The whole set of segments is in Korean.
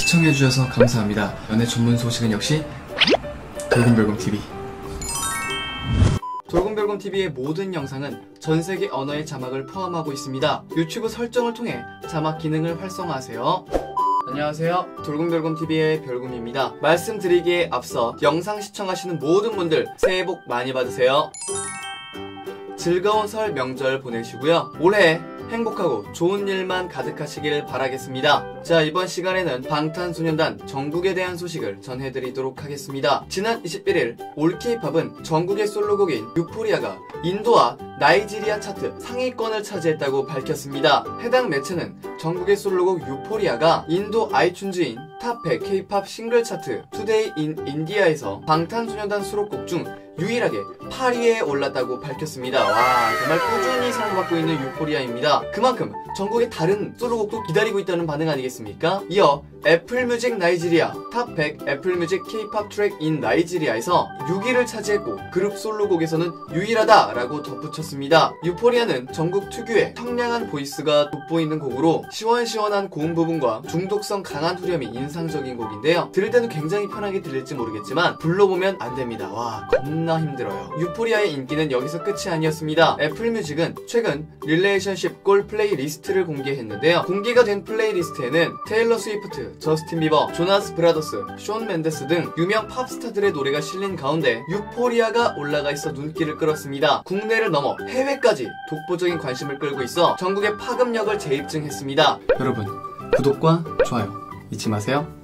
시청해주셔서 감사합니다. 연애 전문 소식은 역시 돌곰별곰TV. 돌곰별곰TV의 모든 영상은 전 세계 언어의 자막을 포함하고 있습니다. 유튜브 설정을 통해 자막 기능을 활성화하세요. 안녕하세요. 돌곰별곰TV의 별곰입니다. 말씀드리기에 앞서 영상 시청하시는 모든 분들 새해 복 많이 받으세요. 즐거운 설 명절 보내시고요. 올해 행복하고 좋은 일만 가득하시길 바라겠습니다. 자, 이번 시간에는 방탄소년단 정국에 대한 소식을 전해드리도록 하겠습니다. 지난 21일 올케이팝은 정국의 솔로곡인 유포리아가 인도와 나이지리아 차트 상위권을 차지했다고 밝혔습니다. 해당 매체는 정국의 솔로곡 유포리아가 인도 아이튠즈인 Top 100 K-Pop Single Chart Today in India에서 방탄소년단 수록곡 중 유일하게 8위에 올랐다고 밝혔습니다. 와 정말 꾸준히 사랑받고 있는 유포리아입니다. 그만큼 정국의 다른 솔로곡도 기다리고 있다는 반응 아니겠습니까? 이어 애플뮤직 나이지리아 Top 100 애플뮤직 K-Pop Track in Nigeria에서 6위를 차지했고 그룹 솔로곡에서는 유일하다라고 덧붙였습니다. 유포리아는 정국 특유의 청량한 보이스가 돋보이는 곡으로 시원시원한 고음 부분과 중독성 강한 후렴이 인상적인 곡인데요. 들을 때는 굉장히 편하게 들릴지 모르겠지만 불러보면 안 됩니다. 와 겁나 힘들어요. 유포리아의 인기는 여기서 끝이 아니었습니다. 애플뮤직은 최근 Relationship Goal 플레이리스트를 공개했는데요. 공개가 된 플레이리스트에는 테일러 스위프트, 저스틴 비버, 조나스 브라더스, 숀 멘데스 등 유명 팝스타들의 노래가 실린 가운데 유포리아가 올라가 있어 눈길을 끌었습니다. 국내를 넘어 해외까지 독보적인 관심을 끌고 있어 정국의 파급력을 재입증했습니다. 여러분 구독과 좋아요 잊지 마세요.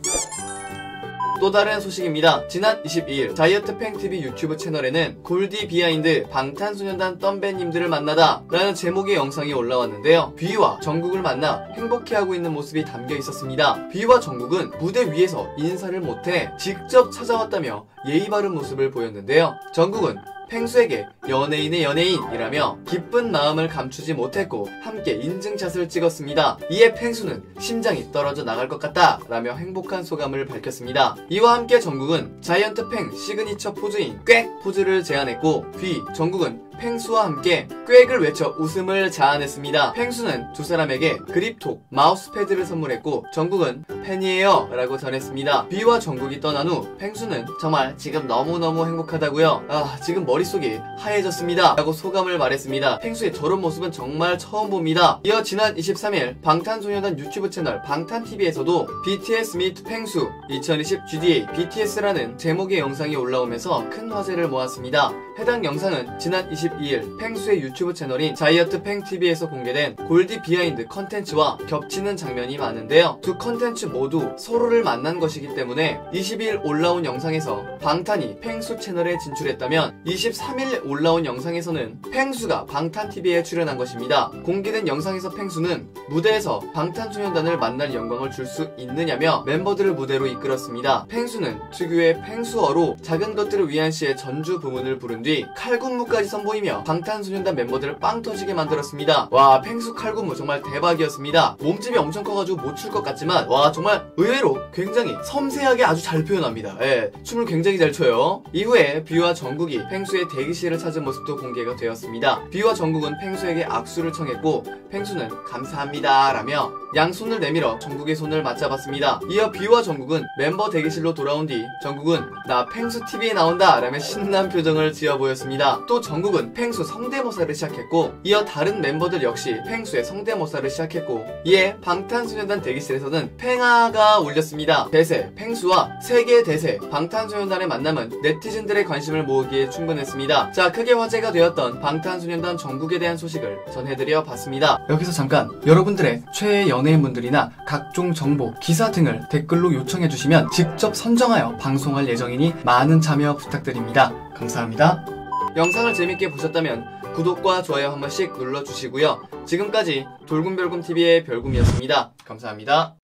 또 다른 소식입니다. 지난 22일 자이언트 펭TV 유튜브 채널에는 골디 behind 방탄소년단 선배님들을 만나다 라는 제목의 영상이 올라왔는데요. 뷔와 정국을 만나 행복해하고 있는 모습이 담겨 있었습니다. 뷔와 정국은 무대 위에서 인사를 못해 직접 찾아왔다며 예의 바른 모습을 보였는데요. 정국은 펭수에게 연예인의 연예인이라며 기쁜 마음을 감추지 못했고 함께 인증샷을 찍었습니다. 이에 펭수는 심장이 떨어져 나갈 것 같다 라며 행복한 소감을 밝혔습니다. 이와 함께 정국은 자이언트 펭 시그니처 포즈인 꽥 포즈를 제안했고 뷔 정국은 펭수와 함께 꽥을 외쳐 웃음을 자아냈습니다. 펭수는 두 사람에게 그립톡, 마우스패드를 선물했고 정국은 팬이에요 라고 전했습니다. 뷔와 정국이 떠난 후 펭수는 정말 지금 너무너무 행복하다고요. 아 지금 머릿속이 하얘졌습니다 라고 소감을 말했습니다. 펭수의 저런 모습은 정말 처음 봅니다. 이어 지난 23일 방탄소년단 유튜브 채널 방탄TV에서도 BTS meet 펭수 2020 GDA BTS라는 제목의 영상이 올라오면서 큰 화제를 모았습니다. 해당 영상은 지난 22일 펭수의 유튜브 채널인 자이언트 펭TV에서 공개된 골디 behind 컨텐츠와 겹치는 장면이 많은데요. 두 컨텐츠 모두 서로를 만난 것이기 때문에 20일 올라온 영상에서 방탄이 펭수 채널에 진출했다면 23일 올라온 영상에서는 펭수가 방탄TV에 출연한 것입니다. 공개된 영상에서 펭수는 무대에서 방탄소년단을 만날 영광을 줄 수 있느냐며 멤버들을 무대로 이끌었습니다. 펭수는 특유의 펭수어로 작은 것들을 위한 시의 전주 부분을 부른 뒤 칼군무까지 선보이며 방탄소년단 멤버들을 빵 터지게 만들었습니다. 와 펭수 칼군무 정말 대박이었습니다. 몸집이 엄청 커가지고 못 출 것 같지만 와 정말 의외로 굉장히 섬세하게 아주 잘 표현합니다. 예, 춤을 굉장히 잘 춰요. 이후에 뷔와 정국이 펭수의 대기실을 찾은 모습도 공개가 되었습니다. 뷔와 정국은 펭수에게 악수를 청했고 펭수는 감사합니다 라며 양손을 내밀어 정국의 손을 맞잡았습니다. 이어 뷔와 정국은 멤버 대기실로 돌아온 뒤 정국은 나 펭수 TV에 나온다 라며 신난 표정을 지어 보였습니다. 또 정국은 펭수 성대모사를 시작했고 이어 다른 멤버들 역시 펭수의 성대모사를 시작했고 이에 방탄소년단 대기실에서는 펭하가 울렸습니다. 대세 펭수와 세계 대세 방탄소년단의 만남은 네티즌들의 관심을 모으기에 충분했습니다. 자 크게 화제가 되었던 방탄소년단 전국에 대한 소식을 전해드려 봤습니다. 여기서 잠깐 여러분들의 최애 연예인분들이나 각종 정보, 기사 등을 댓글로 요청해주시면 직접 선정하여 방송할 예정이니 많은 참여 부탁드립니다. 감사합니다. 영상을 재밌게 보셨다면 구독과 좋아요 한 번씩 눌러주시고요. 지금까지 돌곰별곰TV의 별곰이었습니다. 감사합니다.